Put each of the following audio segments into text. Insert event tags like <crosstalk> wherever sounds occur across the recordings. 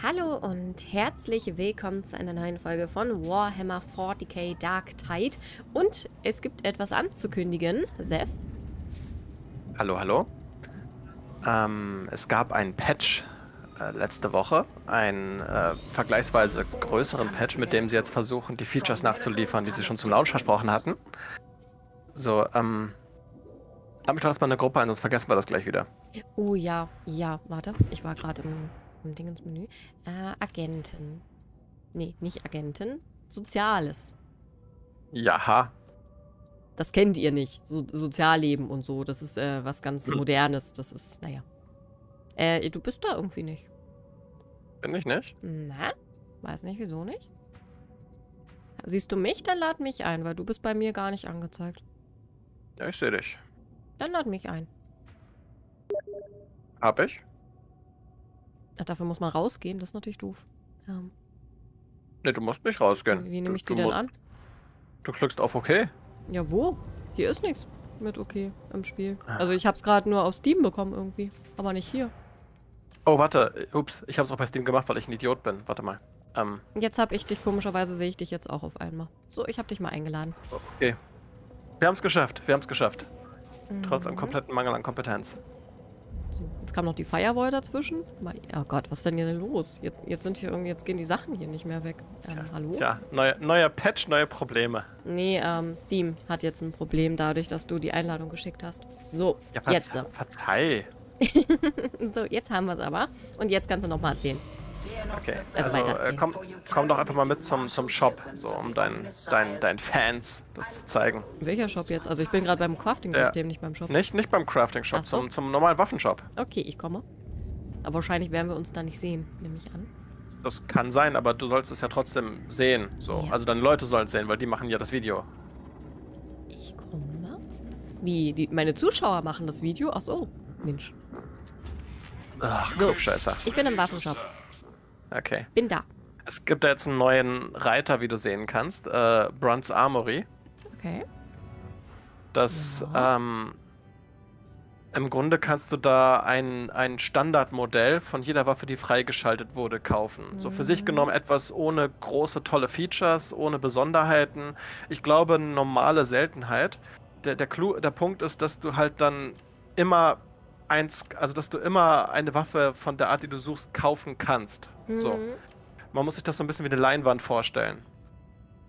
Hallo und herzlich willkommen zu einer neuen Folge von Warhammer 40k Dark Tide. Und es gibt etwas anzukündigen. Seth? Hallo, hallo. Ähm, es gab einen Patch äh, letzte Woche, einen äh, vergleichsweise größeren Patch, mit dem sie jetzt versuchen, die Features nachzuliefern, die sie schon zum Launch versprochen hatten. So, ähm, mich doch erstmal eine Gruppe ein, sonst vergessen wir das gleich wieder. Oh ja, ja, warte. Ich war gerade im, im Ding ins Menü. Äh, Agenten. Nee, nicht Agenten. Soziales. Jaha. Das kennt ihr nicht. So, Sozialleben und so. Das ist äh, was ganz Hm. Modernes. Das ist, naja. Äh, du bist da irgendwie nicht. Bin ich nicht? Na? Weiß nicht, wieso nicht? Siehst du mich? Dann lad mich ein, weil du bist bei mir gar nicht angezeigt. Ja, ich sehe dich. Dann lad mich ein. Hab ich? Ach, dafür muss man rausgehen, das ist natürlich doof. Ähm, Ne, du musst nicht rausgehen. wie nehme ich die denn an? Du klickst auf OK. Ja, wo? Hier ist nichts mit okay im Spiel. Ah. Also ich hab's gerade nur auf Steam bekommen irgendwie, aber nicht hier. Oh, warte. Ups, ich hab's auch bei Steam gemacht, weil ich ein Idiot bin. Warte mal. Ähm, Jetzt hab ich dich, komischerweise sehe ich dich jetzt auch auf einmal. So, ich hab dich mal eingeladen. okay. Wir haben's geschafft. Wir haben's geschafft. Trotz einem Mhm. kompletten Mangel an Kompetenz. So, jetzt kam noch die Firewall dazwischen. Oh Gott, was ist denn hier denn los? Jetzt, jetzt sind hier irgendwie, jetzt gehen die Sachen hier nicht mehr weg. Ähm, hallo? Ja, neuer, neuer Patch, neue Probleme. Nee, ähm, Steam hat jetzt ein Problem dadurch, dass du die Einladung geschickt hast. So, Ja, jetzt. verzeih. <laughs> So, jetzt haben wir es aber. Und jetzt kannst du nochmal erzählen. Okay, Also also, äh, komm, komm doch einfach mal mit zum, zum Shop, so um deinen dein, dein Fans das zu zeigen. Welcher Shop jetzt? Also ich bin gerade beim Crafting-System, nicht beim Shop. Nicht, nicht beim Crafting Shop, Ach so. zum, zum normalen Waffenshop. Okay, ich komme. Aber wahrscheinlich werden wir uns da nicht sehen, nehme ich an. Das kann sein, aber du sollst es ja trotzdem sehen. So. Ja. Also deine Leute sollen es sehen, weil die machen ja das Video. Ich komme? Wie? Die, meine Zuschauer machen das Video? Ach so. Mensch. Ach, So. Scheiße. Ich bin im Waffenshop. Okay. Bin da. Es gibt da jetzt einen neuen Reiter, wie du sehen kannst. Äh, Bronze Armory. Okay. Das, Ja. ähm, im Grunde kannst du da ein, ein Standardmodell von jeder Waffe, die freigeschaltet wurde, kaufen. So für sich Mhm. genommen etwas ohne große, tolle Features, ohne Besonderheiten. Ich glaube, eine normale Seltenheit. Der, der, Clou, der Punkt ist, dass du halt dann immer eins, also dass du immer eine Waffe von der Art, die du suchst, kaufen kannst. So. Mhm. Man muss sich das so ein bisschen wie eine Leinwand vorstellen.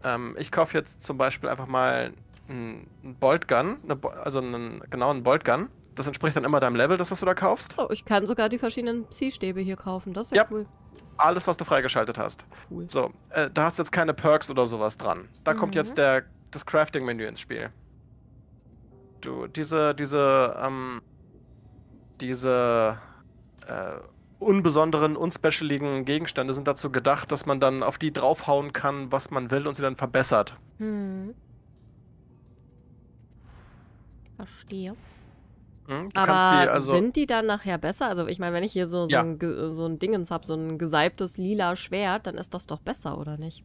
Ähm, ich kaufe jetzt zum Beispiel einfach mal einen Boltgun, Bo also einen, genau einen Boltgun. Das entspricht dann immer deinem Level, das, was du da kaufst. Oh, ich kann sogar die verschiedenen Psi-Stäbe hier kaufen. Das ist ja, Ja. cool. Alles, was du freigeschaltet hast. Cool. So, äh, da hast du jetzt keine Perks oder sowas dran. Da kommt Mhm. jetzt der, das Crafting-Menü ins Spiel. Du, diese, diese, ähm, diese, äh, unbesonderen, unspecialigen Gegenstände sind dazu gedacht, dass man dann auf die draufhauen kann, was man will und sie dann verbessert. Hm. Verstehe. Hm? Aber die, also, sind die dann nachher besser? Also ich meine, wenn ich hier so, so, Ja. ein, so ein Dingens habe, so ein gesalbtes lila Schwert, dann ist das doch besser, oder nicht?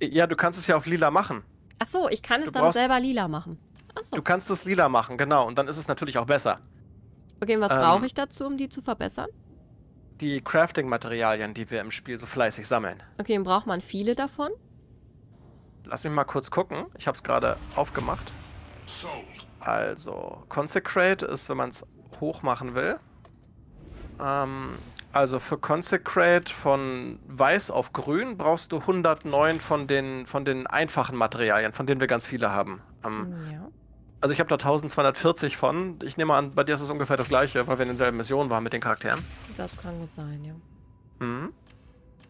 ja, du kannst es ja auf lila machen. Ach so, ich kann es Du dann selber lila machen. Ach so. Du kannst es lila machen, genau, und dann ist es natürlich auch besser. Okay, was ähm, brauche ich dazu, um die zu verbessern? Die Crafting-Materialien, die wir im Spiel so fleißig sammeln. Okay, braucht man viele davon? Lass mich mal kurz gucken. Ich habe es gerade aufgemacht. Also, Consecrate ist, wenn man es hoch machen will. Ähm, also für Consecrate von weiß auf grün brauchst du 109 von den, von den einfachen Materialien, von denen wir ganz viele haben. Ähm, Ja. Also ich habe da 1240 von. Ich nehme an, bei dir ist es ungefähr das gleiche, weil wir in denselben Missionen waren mit den Charakteren. Das kann gut sein, ja. Mhm.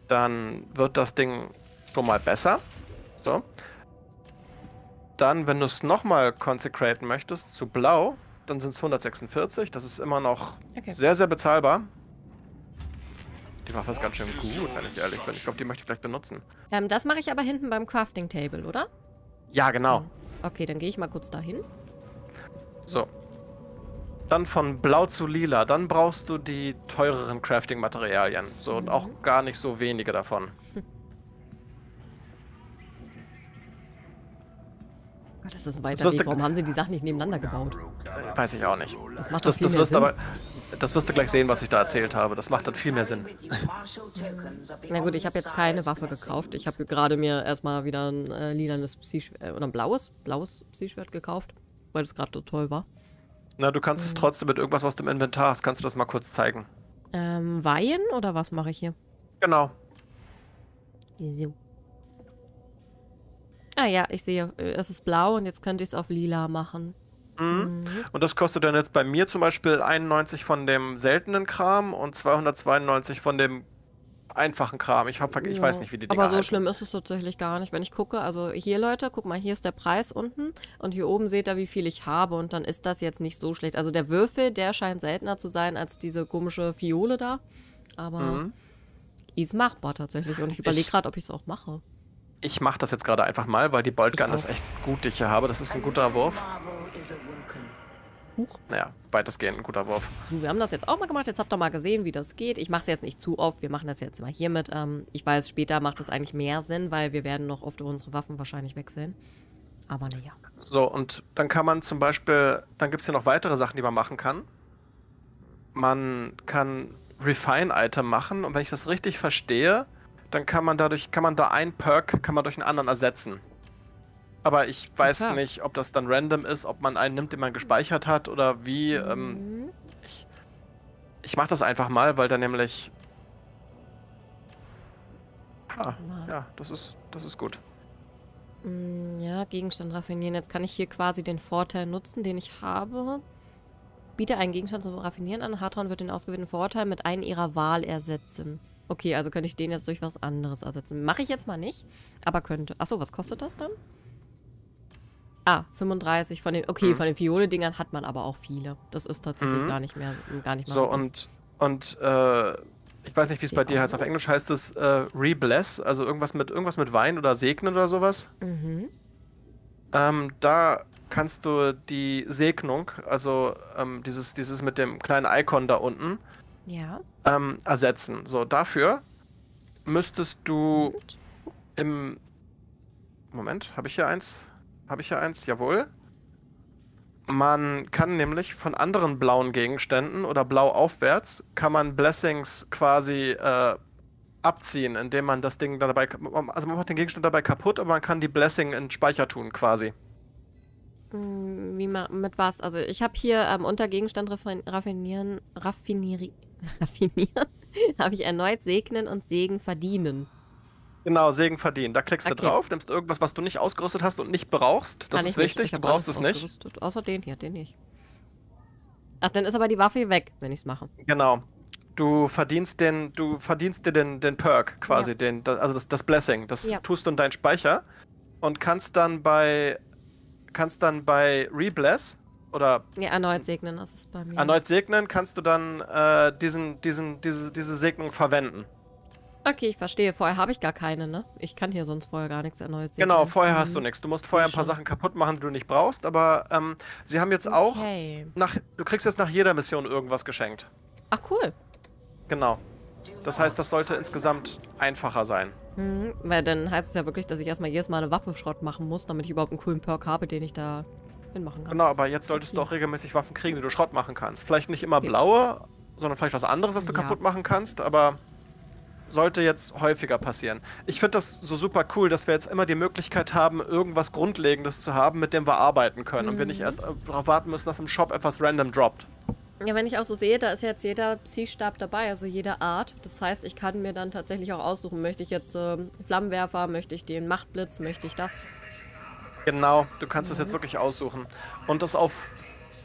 Dann wird das Ding schon mal besser. So. Dann, wenn du es nochmal consecraten möchtest, zu blau, dann sind es 146. Das ist immer noch Okay. sehr, sehr bezahlbar. Die Waffe ist ganz schön gut, wenn ich ehrlich bin. Ich glaube, die möchte ich gleich benutzen. Ähm, das mache ich aber hinten beim Crafting Table, oder? Ja, genau. Okay, dann gehe ich mal kurz dahin. So. Dann von blau zu lila. Dann brauchst du die teureren Crafting-Materialien. So, und Mhm. auch gar nicht so wenige davon. <laughs> Gott, das ist ein weiter Weg. Warum haben sie die Sachen nicht nebeneinander gebaut? Weiß ich auch nicht. Das macht doch Das, viel das mehr wirst Sinn. aber, das wirst du gleich sehen, was ich da erzählt habe. Das macht dann viel mehr Sinn. <laughs> Na gut, ich habe jetzt keine Waffe gekauft. Ich habe gerade mir erstmal wieder ein äh, lilanes Psy-Schwert äh, oder ein blaues, blaues Psy-Schwert gekauft, weil das gerade so toll war. Na, du kannst es Mhm. trotzdem mit irgendwas aus dem Inventar hast. Kannst du das mal kurz zeigen? Ähm, Weihen oder was mache ich hier? Genau. So. Ah ja, ich sehe, äh, es ist blau und jetzt könnte ich es auf lila machen. Mhm. Und das kostet dann jetzt bei mir zum Beispiel 91 von dem seltenen Kram und 292 von dem einfachen Kram. Ich, hab, ich Ja, weiß nicht, wie die Dinger Aber so heißen. schlimm ist es tatsächlich gar nicht, wenn ich gucke. Also hier, Leute, guck mal, hier ist der Preis unten und hier oben seht ihr, wie viel ich habe und dann ist das jetzt nicht so schlecht. Also der Würfel, der scheint seltener zu sein als diese komische Fiole da. Aber Mhm. ist machbar tatsächlich und ich überlege gerade, ob ich es auch mache. Ich mache das jetzt gerade einfach mal, weil die Boltgun ist echt gut, die ich hier habe. Das ist ein guter Wurf. Huch. Naja, weitestgehend ein guter Wurf. So, wir haben das jetzt auch mal gemacht. Jetzt habt ihr mal gesehen, wie das geht. Ich mache es jetzt nicht zu oft. Wir machen das jetzt mal hiermit. Ähm, ich weiß, später macht es eigentlich mehr Sinn, weil wir werden noch oft unsere Waffen wahrscheinlich wechseln. Aber naja. So, und dann kann man zum Beispiel, dann gibt es hier noch weitere Sachen, die man machen kann. Man kann Refine-Item machen und wenn ich das richtig verstehe, dann kann man dadurch, kann man da ein Perk, kann man durch einen anderen ersetzen. Aber ich weiß Okay. nicht, ob das dann random ist, ob man einen nimmt, den man gespeichert hat oder wie. Ähm, Mhm. ich ich mache das einfach mal, weil da nämlich. Ah, ja, das ist, das ist gut. Mm, Ja, Gegenstand raffinieren. Jetzt kann ich hier quasi den Vorteil nutzen, den ich habe. Biete einen Gegenstand zum Raffinieren an. Hartron wird den ausgewählten Vorteil mit einem ihrer Wahl ersetzen. Okay, also könnte ich den jetzt durch was anderes ersetzen. Mache ich jetzt mal nicht, aber könnte. Achso, was kostet das dann? Ah, 35 von den. Okay, Mhm. von den Fiole-Dingern hat man aber auch viele. Das ist tatsächlich Mhm. gar nicht mehr, gar nicht mehr So, und, und äh, ich weiß nicht, wie es bei dir heißt. Auf. Englisch heißt es äh, Rebless, also irgendwas mit irgendwas mit Wein oder Segnen oder sowas. Mhm. Ähm, da kannst du die Segnung, also ähm, dieses, dieses mit dem kleinen Icon da unten, Ja. ähm, ersetzen. So, dafür müsstest du Gut. im Moment, habe ich hier eins? Habe ich hier eins? Jawohl. Man kann nämlich von anderen blauen Gegenständen oder blau aufwärts, kann man Blessings quasi äh, abziehen, indem man das Ding dabei, also man macht den Gegenstand dabei kaputt, aber man kann die Blessing in Speicher tun quasi. Mm, Wie mit was? Also ich habe hier ähm, unter Gegenstand raffin raffinieren, raffinieri <laughs> raffinieren, <laughs> habe ich erneut segnen und Segen verdienen. Genau, Segen verdienen. Da klickst du Okay. drauf, nimmst irgendwas, was du nicht ausgerüstet hast und nicht brauchst. Das Kann ist wichtig, Ich du brauchst es nicht. Außer den hier, den nicht. Ach, dann ist aber die Waffe weg, wenn ich es mache. Genau. Du verdienst den, du verdienst dir den, den Perk quasi, Ja. den, das, also das, das Blessing. Das Ja. tust du in deinen Speicher und kannst dann bei kannst dann bei Rebless oder Ja, erneut segnen, das ist bei mir. erneut segnen, kannst du dann äh, diesen, diesen, diese, diese Segnung verwenden. Okay, ich verstehe. Vorher habe ich gar keine, ne? Ich kann hier sonst vorher gar nichts erneut segnen. Genau, vorher hast du Mhm. nichts. Du musst vorher ein paar. Sachen kaputt machen, die du nicht brauchst, aber ähm, sie haben jetzt auch Okay. nach, du kriegst jetzt nach jeder Mission irgendwas geschenkt. Ach, cool. Genau. Das heißt, das sollte insgesamt einfacher sein. Mhm, weil dann heißt es ja wirklich, dass ich erstmal jedes Mal eine Waffe Schrott machen muss, damit ich überhaupt einen coolen Perk habe, den ich da hinmachen kann. Genau, aber jetzt solltest du Okay. auch regelmäßig Waffen kriegen, die du Schrott machen kannst. Vielleicht nicht immer Okay. blaue, sondern vielleicht was anderes, was du Ja. kaputt machen kannst, aber sollte jetzt häufiger passieren. Ich finde das so super cool, dass wir jetzt immer die Möglichkeit haben, irgendwas Grundlegendes zu haben, mit dem wir arbeiten können und wir nicht Mhm. erst äh, darauf warten müssen, dass im Shop etwas random droppt. Ja, wenn ich auch so sehe, da ist jetzt jeder Psi-Stab dabei, also jede Art. Das heißt, ich kann mir dann tatsächlich auch aussuchen, möchte ich jetzt ähm, Flammenwerfer, möchte ich den Machtblitz, möchte ich das. Genau, du kannst es jetzt wirklich aussuchen. Und das auf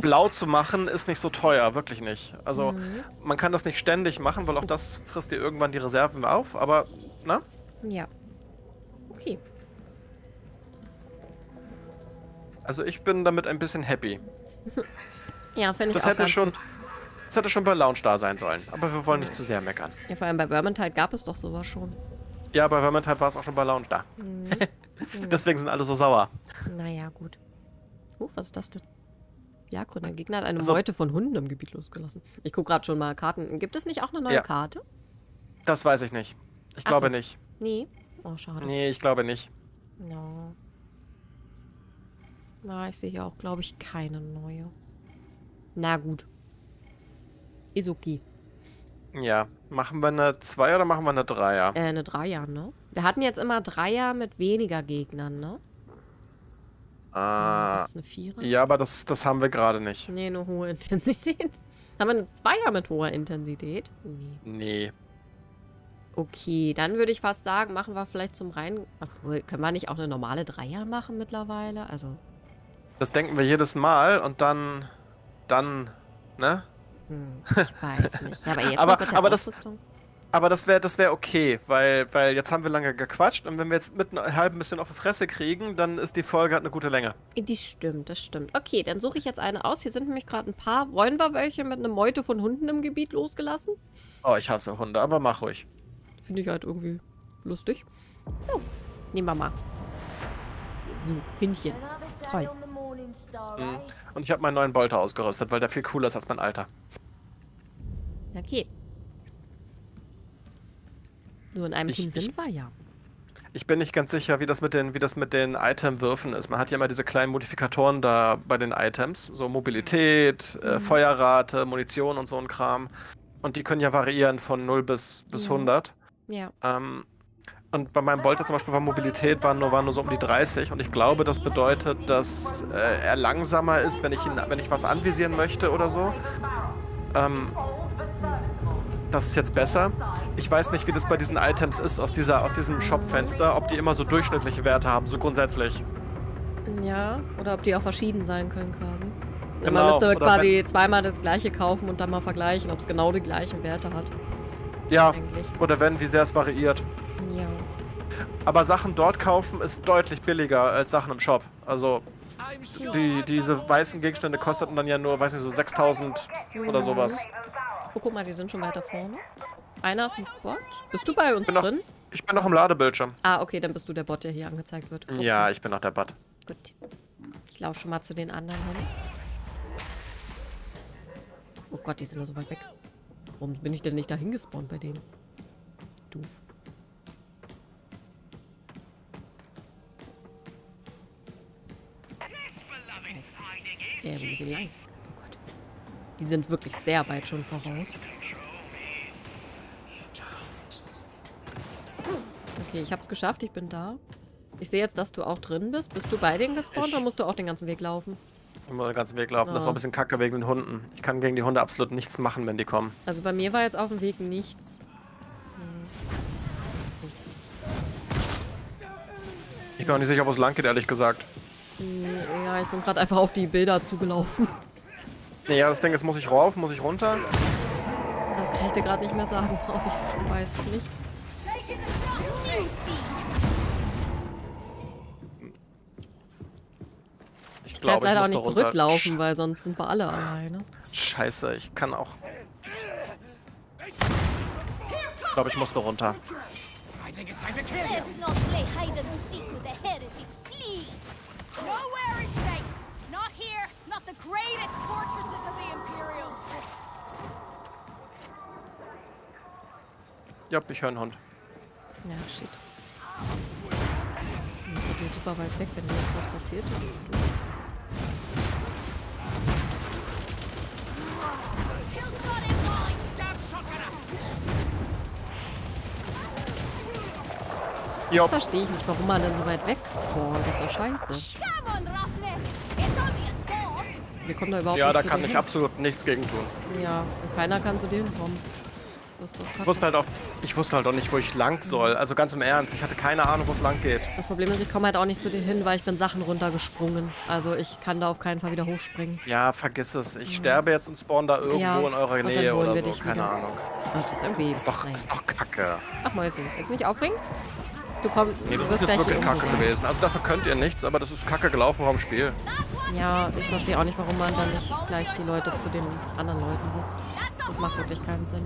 blau zu machen, ist nicht so teuer, wirklich nicht. Also Mhm. man kann das nicht ständig machen, weil auch das frisst dir irgendwann die Reserven auf, aber, ne? Ja. Okay. Also ich bin damit ein bisschen happy. <laughs> Ja, finde ich Das auch hätte schon, gut. das hätte schon bei Lounge da sein sollen. Aber wir wollen nicht zu sehr meckern. Ja, vor allem bei Vermintide gab es doch sowas schon. Ja, bei Vermintide war es auch schon bei Lounge da. Mhm. <laughs> Deswegen sind alle so sauer. naja, gut. Oh, was ist das denn? Ja, grüner Gegner hat eine Also- Meute von Hunden im Gebiet losgelassen. Ich gucke gerade schon mal Karten. Gibt es nicht auch eine neue Ja. Karte? Das weiß ich nicht. Ich Ach glaube so. nicht. Nee. Oh, schade. Nee, ich glaube nicht. No. Na, ich sehe hier auch, glaube ich, keine neue. Na gut. Ist okay. Ja. Machen wir eine 2 oder machen wir eine 3er? Äh, eine Dreier, ne? Wir hatten jetzt immer Dreier mit weniger Gegnern, ne? Ah, Das ist eine Vierer. ja, aber das, das haben wir gerade nicht. Nee, eine hohe <laughs> Intensität. Haben wir eine Zweier mit hoher Intensität? Nee. Nee. Okay, dann würde ich fast sagen, machen wir vielleicht zum rein... Obwohl, können wir nicht auch eine normale Dreier machen mittlerweile? Also, Das denken wir jedes Mal und dann, dann, ne? hm, ich weiß nicht. Ja, aber jetzt <laughs> Aber- noch mit der aber das- Ausrüstung? Aber das wäre das wär okay, weil, weil jetzt haben wir lange gequatscht und wenn wir jetzt mit einem halben bisschen auf die Fresse kriegen, dann ist die Folge hat eine gute Länge. Die stimmt, das stimmt. Okay, dann suche ich jetzt eine aus. Hier sind nämlich gerade ein paar. Wollen wir welche mit einer Meute von Hunden im Gebiet losgelassen? Oh, ich hasse Hunde, aber mach ruhig. Finde ich halt irgendwie lustig. So, nehmen wir mal. So, Hündchen. Toll. Mhm. Und ich habe meinen neuen Bolter ausgerüstet, weil der viel cooler ist als mein alter. Okay. So, in einem Ich- Team ich- sind wir ja. Ich bin nicht ganz sicher, wie das mit den, wie das mit den Item-Würfen ist. Man hat ja immer diese kleinen Modifikatoren da bei den Items, so Mobilität, äh, Feuerrate, Munition und so ein Kram. Und die können ja variieren von 0 bis, bis Ja. 100. Ja. Ähm, und bei meinem Bolter zum Beispiel war Mobilität waren nur, waren nur so um die 30 und ich glaube, das bedeutet, dass äh, er langsamer ist, wenn ich, ihn, wenn ich was anvisieren möchte oder so. Ähm, das ist jetzt besser. Ich weiß nicht, wie das bei diesen Items ist aus, dieser, aus diesem Shop-Fenster, ob die immer so durchschnittliche Werte haben, so grundsätzlich. Ja, oder ob die auch verschieden sein können quasi. Ja, Genau, man müsste quasi zweimal das gleiche kaufen und dann mal vergleichen, ob es genau die gleichen Werte hat. Ja, Eigentlich. oder wenn, wie sehr es variiert. Ja. Aber Sachen dort kaufen ist deutlich billiger als Sachen im Shop. Also, die, diese weißen Gegenstände kosteten dann ja nur, weiß nicht, so 6000 oder sowas. Oh, guck mal, die sind schon weiter vorne. Einer ist ein Bot. Bist du bei uns bin noch- drin? Ich bin noch im Ladebildschirm. Ah, okay, dann bist du der Bot, der hier angezeigt wird. Okay. Ja, ich bin noch der Bot. Gut. Ich laufe schon mal zu den anderen hin. Oh Gott, die sind nur so weit weg. Warum bin ich denn nicht dahin gespawnt bei denen? Doof. Ja, wo müssen die lang? Oh. Die sind wirklich sehr weit schon voraus. Okay, ich hab's geschafft, ich bin da. Ich sehe jetzt, dass du auch drin bist. Bist du bei denen gespawnt Ich- oder musst du auch den ganzen Weg laufen? Ich muss den ganzen Weg laufen. Das ist Ah. auch ein bisschen kacke wegen den Hunden. Ich kann gegen die Hunde absolut nichts machen, wenn die kommen. Also bei mir war jetzt auf dem Weg nichts. Ich bin auch nicht sicher, wo es lang geht, ehrlich gesagt. Ja, ich bin gerade einfach auf die Bilder zugelaufen. Nee, ja, das Ding ist, muss ich rauf, muss ich runter? Das kann ich dir gerade nicht mehr sagen. <laughs> Aus ich weiß es nicht. Ich Ich kann glaube, leider auch nicht zurücklaufen, weil sonst sind wir alle alleine. Scheiße, ich kann auch... Ich glaube, ich muss da runter. Let's not play hide and seek with the heretics, Ja, ich höre einen Hund. Ja, shit. Du bist natürlich super weit weg, wenn dir jetzt was passiert ist. ist. Jo, Das verstehe ich nicht, warum man denn so weit weg spawnt. Das ist doch scheiße. Wir kommen da überhaupt ja, nicht da zu kann ich hin. absolut nichts gegen tun. Ja, und keiner kann zu dir hinkommen. Ich wusste halt auch, ich wusste halt auch nicht, wo ich lang soll. Also ganz im Ernst, ich hatte keine Ahnung, wo es lang geht. Das Problem ist, ich komme halt auch nicht zu dir hin, weil ich bin Sachen runtergesprungen. Also ich kann da auf keinen Fall wieder hochspringen. Ja, vergiss es. Ich sterbe jetzt und spawn da irgendwo Ja, in eurer Nähe oder wir so. dich Keine wieder. Ahnung. Oh, das ist irgendwie... Ist doch, ist doch kacke. Ach Mäuschen, jetzt nicht aufregen? Du, komm, Nee, du das wirst ist jetzt wirklich kacke sein. gewesen. Also dafür könnt ihr nichts, aber das ist kacke gelaufen vom Spiel. Ja, ich verstehe auch nicht, warum man dann nicht gleich die Leute zu den anderen Leuten setzt. Das macht wirklich keinen Sinn.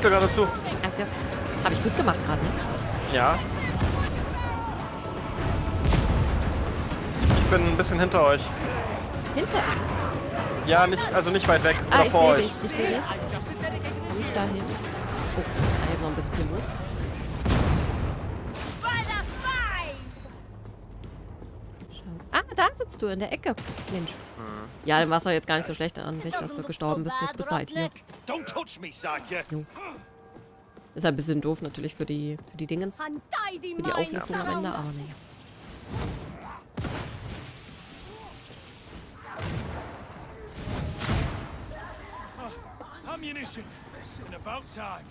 Guck dir gerade zu. Also, habe ich gut gemacht gerade, ne? Ja. bin ein bisschen hinter euch. Hinter uns. Ja, nicht, also nicht weit weg, Ah, ich vor sehe euch. dich. Ich sehe dich. Komm ich da da sitzt du in der Ecke. Mensch. Ja, dann war es doch jetzt gar nicht so schlecht an sich, dass du gestorben bist. Jetzt bist du halt hier. Roughneck. Don't touch me, Sakya. So. Ist ein bisschen doof natürlich für die, für die Dingens. Für die Auflistung am Ende, aber nee. Ammunition. In about time.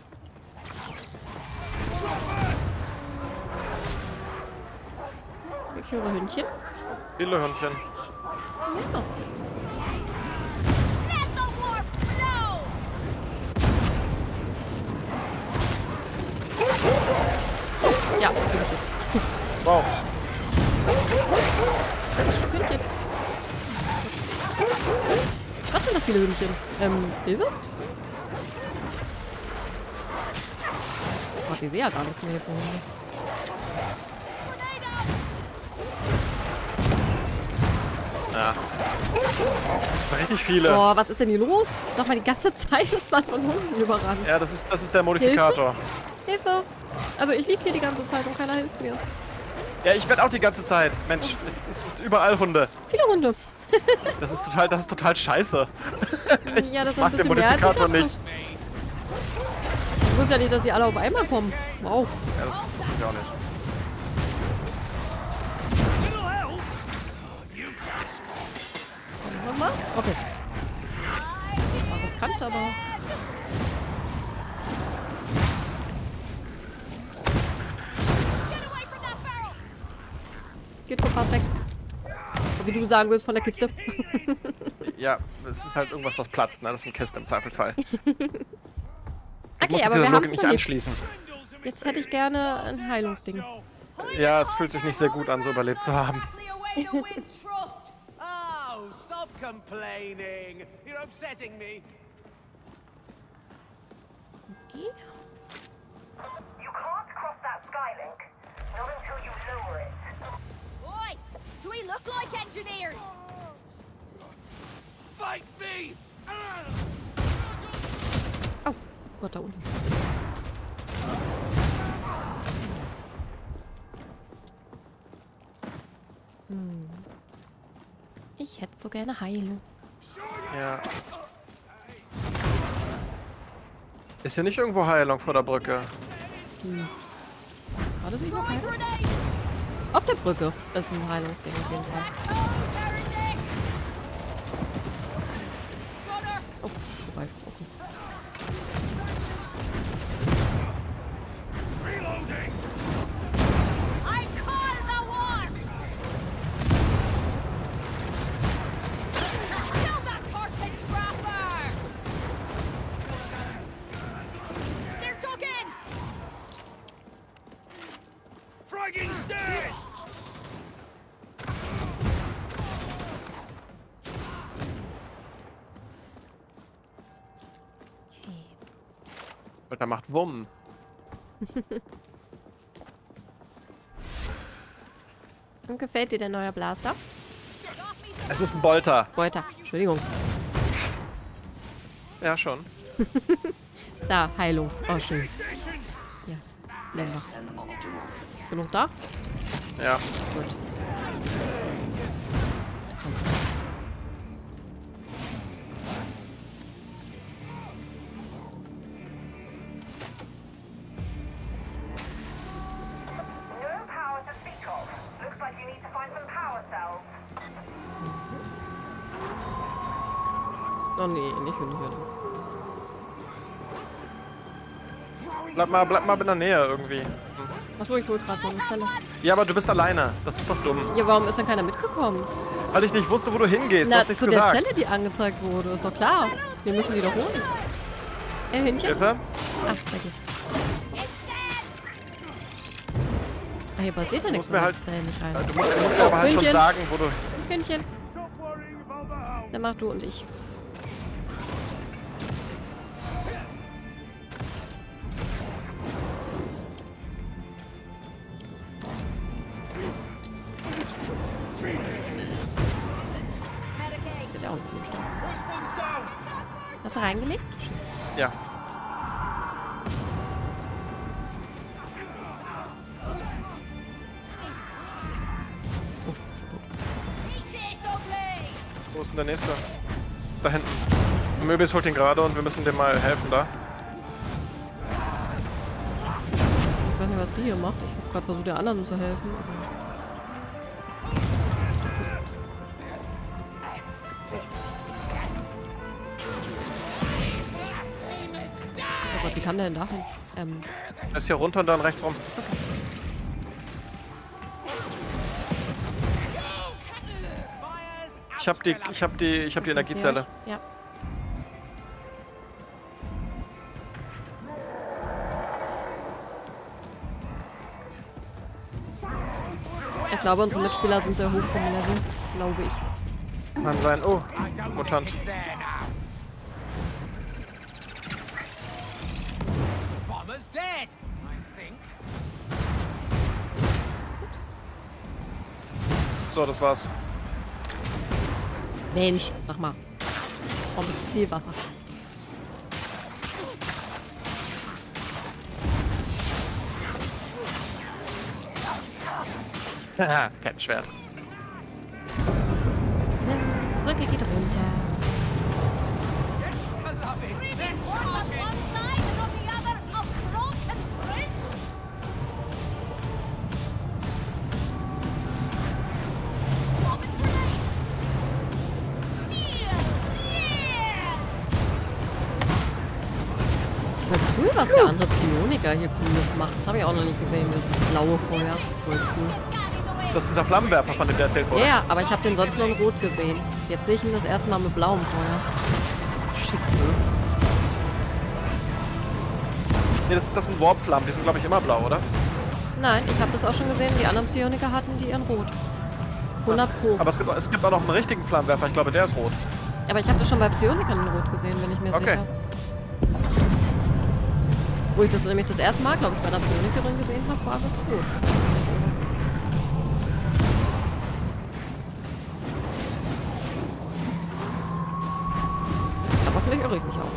Ich höre Hündchen. Viele Hündchen. Ja. Ja, Hündchen. Wow. Hündchen. Was sind das viele Hündchen? Ähm, Hilfe? Gott, ich sehe ja gar nichts mehr hier vorne. Ja. Das sind richtig viele. Boah, was ist denn hier los? Sag mal, die ganze <laughs> Zeit ist man von Hunden überrannt. Ja, das ist, das ist der Modifikator. Hilfe! Also ich liege hier die ganze Zeit und keiner hilft mir. Ja, ich werde auch die ganze Zeit. Mensch, es, es sind überall Hunde. Viele Hunde. <laughs> Das ist total, das ist total scheiße. <laughs> ja, das ist ein bisschen mehr als ich nicht. Ich wusste ja nicht, dass sie alle auf einmal kommen. Wow. Ja, das wusste ich auch nicht. Okay. War riskant, aber... Geht vom Pass weg. Wie du sagen würdest, von der Kiste. <laughs> Ja, es ist halt irgendwas, was platzt. Ne? Das sind Kisten im Zweifelsfall. <laughs> Okay, aber wir haben nicht anschließen. Jetzt hätte ich gerne ein Heilungsding. Ja, es fühlt sich nicht sehr gut an, so überlebt zu haben. <laughs> complaining. You're upsetting me. You can't cross that skylink. Not until you lower it. Oi! Do we look like engineers? Fight me. Au. Gott, da unten. Hm. Ich hätte so gerne Heilung. Ja. Ist hier nicht irgendwo Heilung vor der Brücke? Gerade sehe ich noch Heilung. Auf der Brücke ist ein Heilungsding auf jeden Fall. Wumm. <laughs> Und gefällt dir der neue Blaster? Es ist ein Bolter. Beuter. Entschuldigung. Ja, schon. <laughs> Da, Heilung. Oh, schön. Ja, Länder. Ist genug da? Ja. Gut. Bleib mal, bleib mal in der Nähe irgendwie. Achso, ich hol gerade so eine Zelle. Ja, aber du bist alleine. Das ist doch dumm. Ja, warum ist denn keiner mitgekommen? Weil ich nicht wusste, wo du hingehst. du Na, hast nichts zu gesagt. der Zelle, die angezeigt wurde. Ist doch klar. Wir müssen die doch holen. Äh, Hündchen? Hilfe? Ach, da geht's. Ah, hier passiert ja nichts mehr. halt- Zellen nicht rein. Du musst, du musst mir aber halt schon Hündchen. sagen, wo du... Hound. dann mach du und ich. Du reingelegt? Ja. Wo ist denn der nächste? Da hinten. Möbius holt ihn gerade und wir müssen dem mal helfen da. Ich weiß nicht, was die hier macht. Ich habe gerade versucht, der anderen zu helfen. Aber oh Gott, wie kam der denn da hin? Ähm, Er ist hier runter und dann rechts rum. Ich hab die, ich hab die, ich hab die Energiezelle. Ja. Ich glaube, unsere Mitspieler sind sehr hoch vom Level. Glaube ich. Kann sein. Oh, Mutant. So, das war's. Mensch, sag mal. Warum ist Zielwasser? Haha, Kettenschwert. Brücke Psioniker hier cooles macht. Das habe ich auch noch nicht gesehen, dieses blaue Feuer. Voll cool. Das ist dieser Flammenwerfer, von dem der erzählt wurde. Ja, aber ich habe den sonst nur in Rot gesehen. Jetzt sehe ich ihn das erste Mal mit blauem Feuer. Schick. Nee, das, das sind Warpflammen. Die sind, glaube ich, immer blau, oder? Nein, ich habe das auch schon gesehen. Die anderen Psioniker hatten die in Rot. 100 Pro. Aber es gibt, es gibt auch noch einen richtigen Flammenwerfer. Ich glaube, der ist rot. Aber ich habe das schon bei Psionikern in Rot gesehen, bin ich mir Okay. sicher. Wo ich das nämlich das erste Mal, glaube ich, bei einer Psionikerin gesehen habe, war das rot. Aber vielleicht irre ich mich auch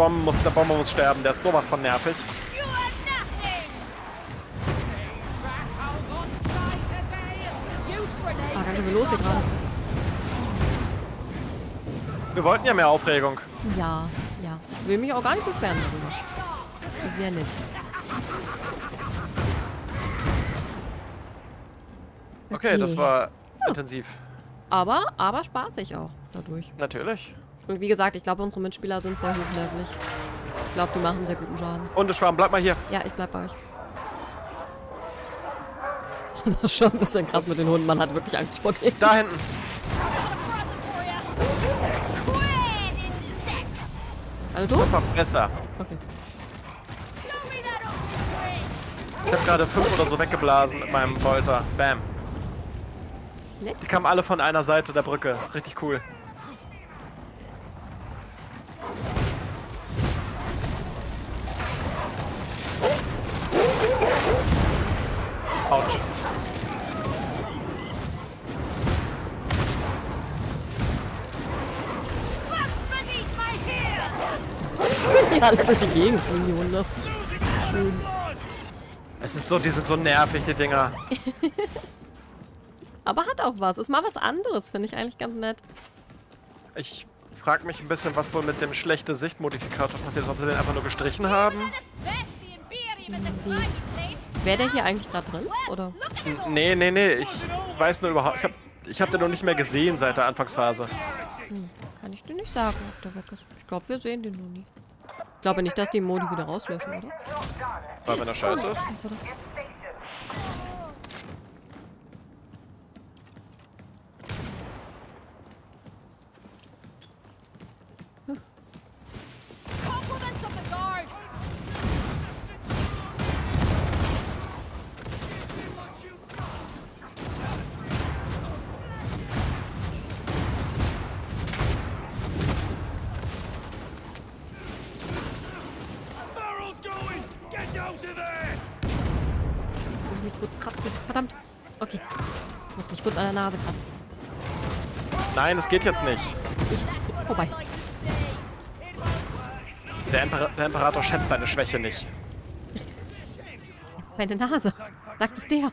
Die Bombe muss, der Bomber muss sterben. Der ist sowas von nervig. Ah, ganz schön viel los hier gerade. Wir wollten ja mehr Aufregung. Ja, ja. Ich will mich auch gar nicht beschweren darüber. Sehr nett. Okay, das war intensiv. Aber, aber spaßig auch dadurch. Natürlich. Und wie gesagt, ich glaube, unsere Mitspieler sind sehr hochlevelig. Ich glaube, die machen sehr guten Schaden. Hundeschwarm, bleib mal hier. Ja, ich bleib bei euch. <laughs> Das ist schon ein bisschen krass mit den Hunden. Man hat wirklich Angst vor denen. Da hinten. Alle tot? Das war besser. Okay. Ich habe gerade fünf oder so weggeblasen mit meinem Bolter. Bam. Die kamen alle von einer Seite der Brücke. Richtig cool. Die alle durch die Gegend die Hunde. Es ist so, die sind so nervig, die Dinger. <laughs> Aber hat auch was. Ist mal was anderes, finde ich eigentlich ganz nett. Ich frage mich ein bisschen, was wohl mit dem schlechte Sichtmodifikator passiert ist. Ob sie den einfach nur gestrichen haben? Wäre der hier eigentlich gerade drin? Oder? All! Nee, nee, nee. Ich weiß nur überhaupt. Ich habe ich hab den noch nicht mehr gesehen seit der Anfangsphase. Kann ich dir nicht sagen, ob der weg ist. Ich glaube, wir sehen den nur nie. Ich glaube nicht, dass die Modi wieder rauslöschen, oder? Weil wenn er scheiße ist. Was war das? An der Nase kratzen. Nein, es geht jetzt nicht. Ist vorbei. Der, Imper der Imperator schätzt deine Schwäche nicht. Meine Nase. Sagt es der.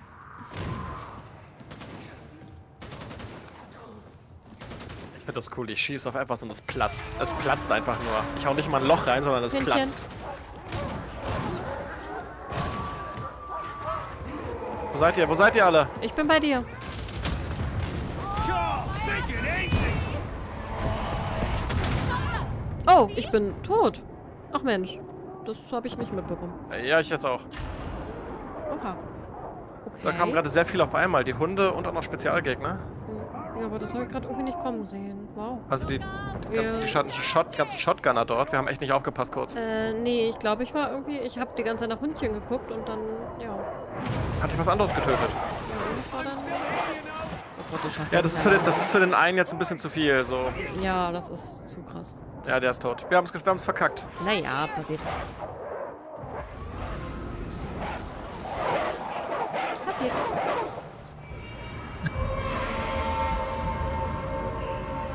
Ich finde das cool. Ich schieße auf etwas und es platzt. Es platzt einfach nur. Ich hau nicht mal ein Loch rein, sondern es Männchen. platzt. Wo seid ihr? Wo seid ihr alle? Ich bin bei dir. Oh, ich bin tot. Ach Mensch. Das habe ich nicht mitbekommen. Ja, ich jetzt auch. Oha. Okay. Da kamen gerade sehr viel auf einmal. Die Hunde und auch noch Spezialgegner. Ja, aber das habe ich gerade irgendwie nicht kommen sehen. Wow. Also die, die Ja. ganzen, die Shot, Shot, ganzen Shotgunner dort. Wir haben echt nicht aufgepasst kurz. Äh, nee, ich glaube, ich war irgendwie... Ich habe die ganze Zeit nach Hundchen geguckt und dann... Ja. Hat ich was anderes getötet. ja das war dann... Gott, du schaffst Ja, das ist, für den, das ist für den einen jetzt ein bisschen zu viel. So. Ja, das ist zu krass. Ja, der ist tot. Wir haben es wir haben's verkackt. Naja, passiert. Passiert.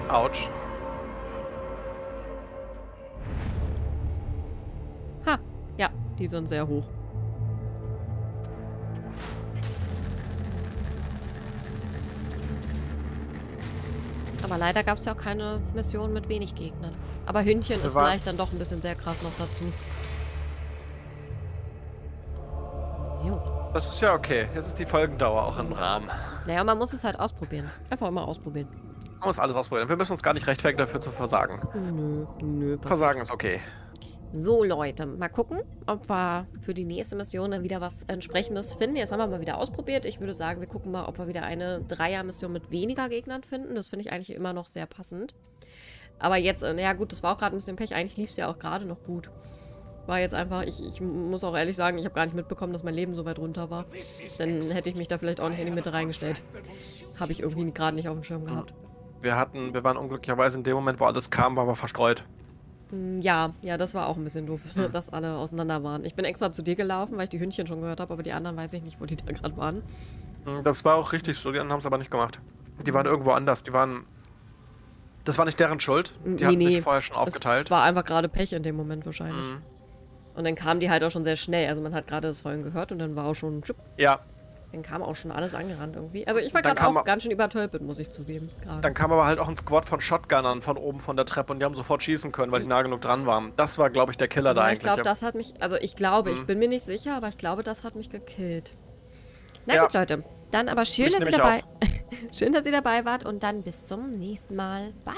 Autsch. Ha. Ja, die sind sehr hoch. Aber leider gab es ja auch keine Mission mit wenig Gegnern. Aber Hündchen Wir ist waren- vielleicht dann doch ein bisschen sehr krass noch dazu. So. Das ist ja okay. Jetzt ist die Folgendauer auch im Rahmen. Naja, man muss es halt ausprobieren. Einfach immer ausprobieren. Man muss alles ausprobieren. Wir müssen uns gar nicht rechtfertigen dafür zu versagen. Nö, nö. Versagen ist okay. So, Leute, mal gucken, ob wir für die nächste Mission dann wieder was entsprechendes finden. Jetzt haben wir mal wieder ausprobiert. Ich würde sagen, wir gucken mal, ob wir wieder eine Dreier-Mission mit weniger Gegnern finden. Das finde ich eigentlich immer noch sehr passend. Aber jetzt, äh, naja gut, das war auch gerade ein bisschen Pech. Eigentlich lief es ja auch gerade noch gut. War jetzt einfach, ich, ich muss auch ehrlich sagen, ich habe gar nicht mitbekommen, dass mein Leben so weit runter war. Dann hätte ich mich da vielleicht auch nicht in die Mitte reingestellt. Habe ich irgendwie gerade nicht auf dem Schirm gehabt. Wir hatten, wir waren unglücklicherweise in dem Moment, wo alles kam, waren wir verstreut. Mm, Ja, ja, das war auch ein bisschen doof, <laughs> dass alle auseinander waren. Ich bin extra zu dir gelaufen, weil ich die Hündchen schon gehört habe, aber die anderen weiß ich nicht, wo die da gerade waren. Hm, Das war auch richtig so. Die anderen haben es aber nicht gemacht. Die waren irgendwo anders. Die waren. Das war nicht deren Schuld. Die Nee, hatten nee. sich vorher schon aufgeteilt. Es war einfach gerade Pech in dem Moment wahrscheinlich. Mhm. Und dann kamen die halt auch schon sehr schnell. Also man hat gerade das Heulen gehört und dann war auch schon, Ja, dann kam auch schon alles angerannt irgendwie. Also ich war gerade auch ganz schön übertölpelt, muss ich zugeben. gerade. dann kam aber halt auch ein Squad von Shotgunnern von oben von der Treppe und die haben sofort schießen können, weil die nah genug dran waren. Das war, glaube ich, der Killer da Ja, ich eigentlich. glaube, ja. das hat mich, also ich glaube, ich Mhm. bin mir nicht sicher, aber ich glaube, das hat mich gekillt. Na Ja. gut, Leute. Dann aber schön, Mich dass ihr dabei, <laughs> schön, dass ihr dabei wart und dann bis zum nächsten Mal. Bye.